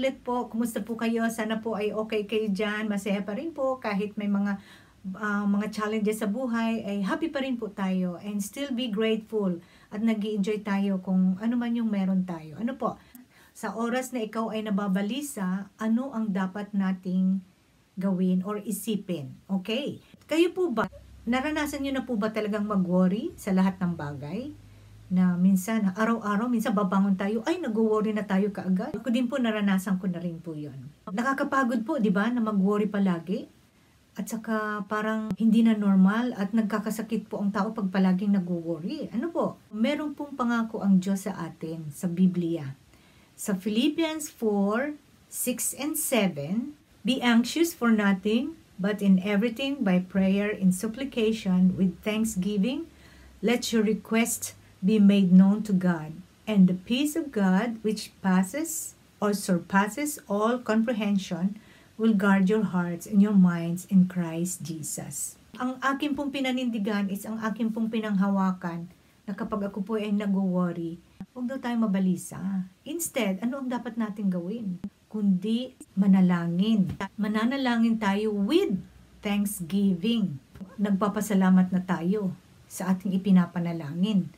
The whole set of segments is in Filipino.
ulit po. Kumusta po kayo? Sana po ay okay kayo dyan. Masaya pa rin po kahit may mga ah, mga challenges sa buhay ay happy pa rin po tayo and still be grateful at nag enjoy tayo kung ano man yung meron tayo. Ano po? Sa oras na ikaw ay nababalisa, ano ang dapat nating gawin or isipin? Okay? Kayo po ba, naranasan nyo na po ba talagang mag-worry sa lahat ng bagay? na minsan, araw-araw, minsan babangon tayo, ay, nag-worry na tayo kaagad. Ako din po, naranasan ko na rin po yon. Nakakapagod po, di ba, na mag-worry palagi. At saka parang hindi na normal at nagkakasakit po ang tao pag palaging nag-worry. Ano po? Meron pong pangako ang Diyos sa atin sa Biblia. Sa Philippians 4, 6 and 7, Be anxious for nothing, but in everything by prayer and supplication with thanksgiving, let your request be made known to God, and the peace of God, which passes or surpasses all comprehension, will guard your hearts and your minds in Christ Jesus. Ang akin pong pinanindigan is ang akin pong pinanghawakan na kapag ako po ay nag-worry, huwag daw tayo mabalisa. Instead, ano ang dapat natin gawin? Kundi manalangin. Mananalangin tayo with thanksgiving. Nagpapasalamat na tayo sa ating ipinapanalangin.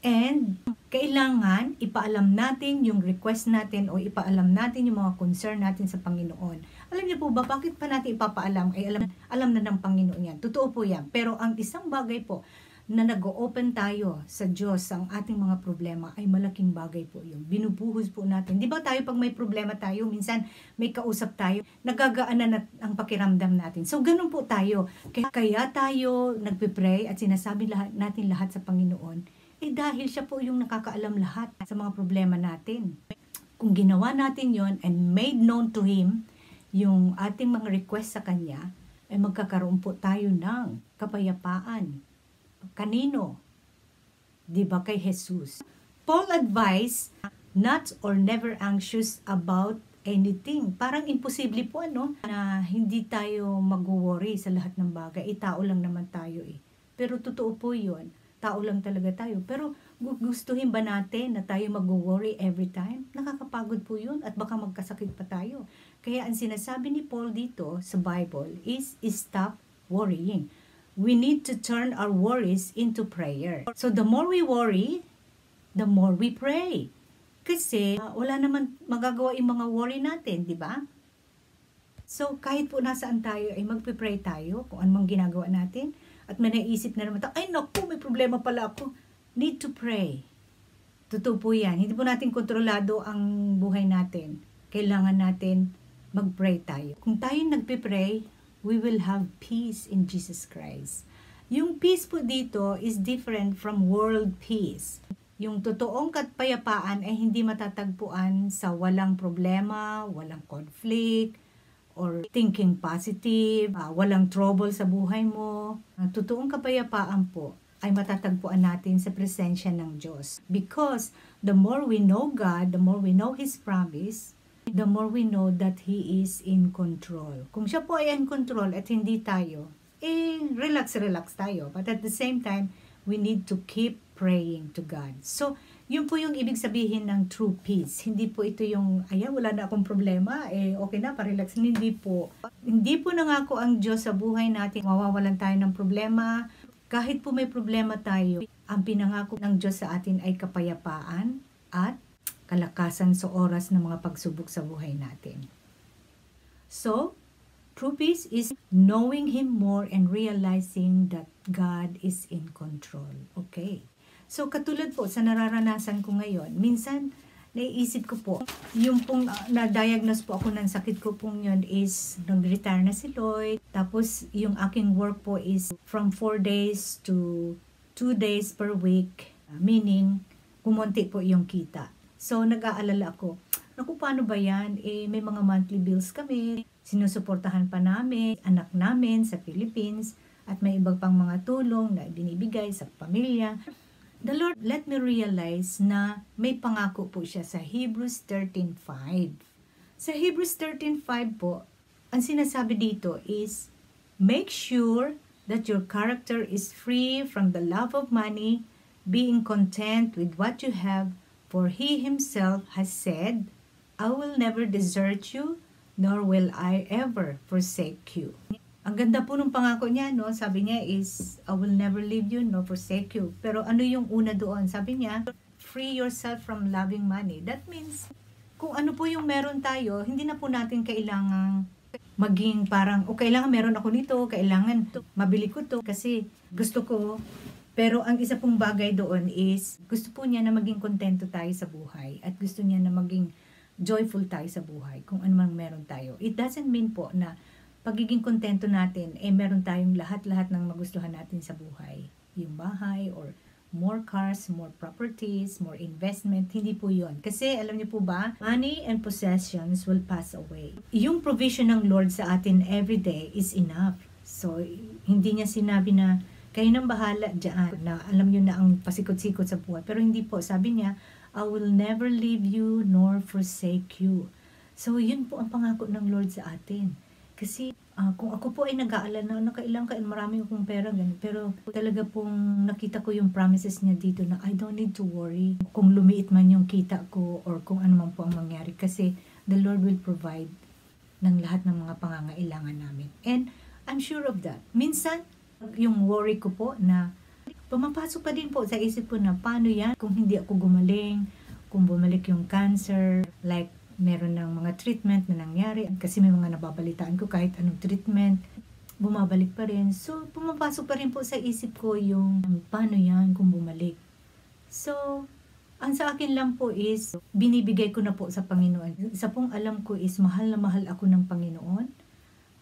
And kailangan ipaalam natin yung request natin o ipaalam natin yung mga concern natin sa Panginoon. Alam niyo po ba bakit pa natin ipapaalam? Ay alam, alam na ng Panginoon yan. Totoo po yan. Pero ang isang bagay po na nag-open tayo sa Diyos ang ating mga problema ay malaking bagay po yun. Binubuhos po natin. Di ba tayo pag may problema tayo, minsan may kausap tayo, nagagaan na ang pakiramdam natin. So ganun po tayo. Kaya, kaya tayo nagpe-pray at sinasabi lahat, natin lahat sa Panginoon eh dahil siya po yung nakakaalam lahat sa mga problema natin. Kung ginawa natin yon and made known to Him yung ating mga request sa Kanya, ay magkakaroon po tayo ng kapayapaan. Kanino? Di ba kay Jesus? Paul advised not or never anxious about anything. Parang imposible po ano na hindi tayo mag-worry sa lahat ng bagay. Eh, tao lang naman tayo eh. Pero totoo po yun tao lang talaga tayo. Pero gustuhin ba natin na tayo mag-worry every time? Nakakapagod po yun at baka magkasakit pa tayo. Kaya ang sinasabi ni Paul dito sa Bible is stop worrying. We need to turn our worries into prayer. So the more we worry, the more we pray. Kasi uh, wala naman magagawa yung mga worry natin, di ba? So kahit po nasaan tayo ay magpe-pray tayo kung anong ginagawa natin at may naisip na naman ay naku, may problema pala ako. Need to pray. Totoo po yan. Hindi po natin kontrolado ang buhay natin. Kailangan natin mag-pray tayo. Kung tayo nagpe-pray, we will have peace in Jesus Christ. Yung peace po dito is different from world peace. Yung totoong kapayapaan ay hindi matatagpuan sa walang problema, walang conflict, or thinking positive, uh, walang trouble sa buhay mo. Ang totoong kapayapaan po ay matatagpuan natin sa presensya ng Diyos. Because the more we know God, the more we know His promise, the more we know that He is in control. Kung siya po ay in control at hindi tayo, eh, relax-relax tayo. But at the same time, we need to keep praying to God. So, yun po yung ibig sabihin ng true peace. Hindi po ito yung, ayan, wala na akong problema, eh, okay na, parelax. Hindi po. Hindi po nangako ang Diyos sa buhay natin, mawawalan tayo ng problema. Kahit po may problema tayo, ang pinangako ng Diyos sa atin ay kapayapaan at kalakasan sa oras ng mga pagsubok sa buhay natin. So, true peace is knowing Him more and realizing that God is in control. Okay. So, katulad po sa nararanasan ko ngayon, minsan, naiisip ko po, yung pong uh, na-diagnose po ako ng sakit ko pong yun is nag-retire na si Lloyd. Tapos, yung aking work po is from 4 days to 2 days per week. Meaning, kumonti po yung kita. So, nag-aalala ako, naku, paano ba yan? Eh, may mga monthly bills kami, sinusuportahan pa namin, anak namin sa Philippines. at may iba pang mga tulong na binibigay sa pamilya. The Lord let me realize na may pangako po siya sa Hebrews 13.5. Sa Hebrews 13.5 po, ang sinasabi dito is, Make sure that your character is free from the love of money, being content with what you have, for He Himself has said, I will never desert you, nor will I ever forsake you. Ang ganda po ng pangako niya, no? Sabi niya is, I will never leave you nor forsake you. Pero ano yung una doon? Sabi niya, free yourself from loving money. That means, kung ano po yung meron tayo, hindi na po natin kailangang maging parang, o kailangan meron ako nito, kailangan mabili ko to kasi gusto ko. Pero ang isa pong bagay doon is, gusto po niya na maging kontento tayo sa buhay at gusto niya na maging joyful tayo sa buhay kung ano meron tayo. It doesn't mean po na pagiging kontento natin, eh meron tayong lahat-lahat ng magustuhan natin sa buhay. Yung bahay or more cars, more properties, more investment. Hindi po yon Kasi alam niyo po ba, money and possessions will pass away. Yung provision ng Lord sa atin every day is enough. So, hindi niya sinabi na kayo nang bahala dyan, na alam niyo na ang pasikot-sikot sa buhay. Pero hindi po, sabi niya, I will never leave you nor forsake you. So, yun po ang pangako ng Lord sa atin. Kasi uh, kung ako po ay nag-aalala na nakailang ka, marami akong pera, ganun. Pero talaga pong nakita ko yung promises niya dito na I don't need to worry kung lumiit man yung kita ko or kung ano man po ang mangyari. Kasi the Lord will provide ng lahat ng mga pangangailangan namin. And I'm sure of that. Minsan, yung worry ko po na pumapasok pa din po sa isip ko na paano yan kung hindi ako gumaling, kung bumalik yung cancer, like meron ng mga treatment na nangyari kasi may mga nababalitaan ko kahit anong treatment bumabalik pa rin. So, pumapasok pa rin po sa isip ko yung paano yan kung bumalik. So, ang sa akin lang po is, binibigay ko na po sa Panginoon. Isa pong alam ko is, mahal na mahal ako ng Panginoon.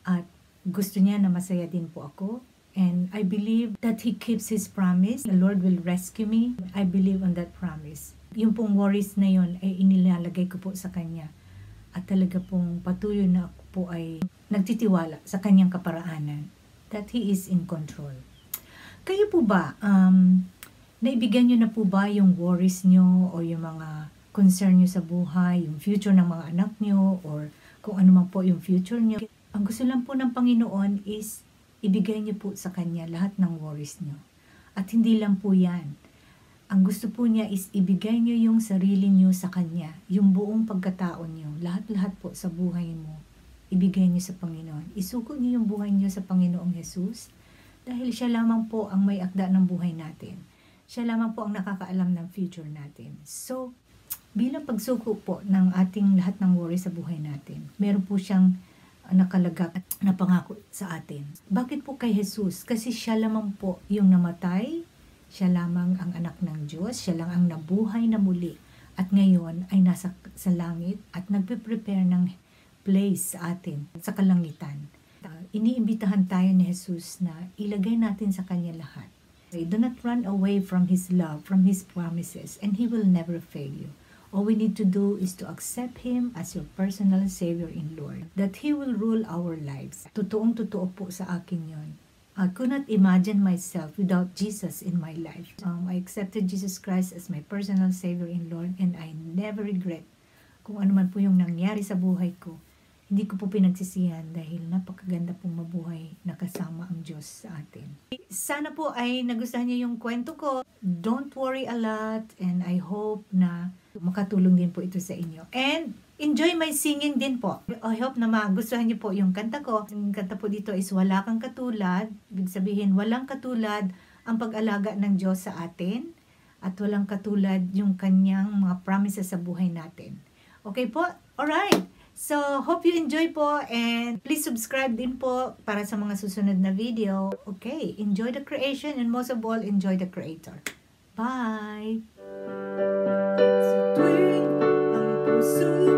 At gusto niya na masaya din po ako. And I believe that He keeps His promise. The Lord will rescue me. I believe on that promise yung pong worries na yon ay inilalagay ko po sa Kanya. At talaga pong patuloy na ako po ay nagtitiwala sa Kanyang kaparaanan that He is in control. Kayo po ba, um, naibigyan nyo na po ba yung worries nyo o yung mga concern nyo sa buhay, yung future ng mga anak nyo or kung ano man po yung future nyo. Ang gusto lang po ng Panginoon is ibigay nyo po sa Kanya lahat ng worries nyo. At hindi lang po yan ang gusto po niya is ibigay niyo yung sarili niyo sa Kanya, yung buong pagkatao niyo, lahat-lahat po sa buhay mo, ibigay niyo sa Panginoon. Isuko niyo yung buhay niyo sa Panginoong Jesus dahil siya lamang po ang may akda ng buhay natin. Siya lamang po ang nakakaalam ng future natin. So, bilang pagsuko po ng ating lahat ng worry sa buhay natin, meron po siyang nakalagak at napangako sa atin. Bakit po kay Jesus? Kasi siya lamang po yung namatay, siya lamang ang anak ng Diyos, siya lang ang nabuhay na muli at ngayon ay nasa sa langit at nagpe-prepare ng place sa atin sa kalangitan. Uh, iniimbitahan tayo ni Jesus na ilagay natin sa Kanya lahat. Do not run away from His love, from His promises, and He will never fail you. All we need to do is to accept Him as your personal Savior in Lord. That He will rule our lives. Totoong totoo po sa akin yon I could not imagine myself without Jesus in my life. Um, I accepted Jesus Christ as my personal Savior and Lord and I never regret kung ano man po yung nangyari sa buhay ko. Hindi ko po pinagsisihan dahil napakaganda pong mabuhay na kasama ang Diyos sa atin. Sana po ay nagustuhan niyo yung kwento ko. Don't worry a lot and I hope na makatulong din po ito sa inyo. And enjoy my singing din po. I hope na magustuhan niyo po yung kanta ko. Yung kanta po dito is Wala Kang Katulad. Ibig sabihin, walang katulad ang pag-alaga ng Diyos sa atin at walang katulad yung kanyang mga promises sa buhay natin. Okay po? Alright! So, hope you enjoy po and please subscribe din po para sa mga susunod na video. Okay, enjoy the creation and most of all, enjoy the Creator. Bye! Sa tuwing ang puso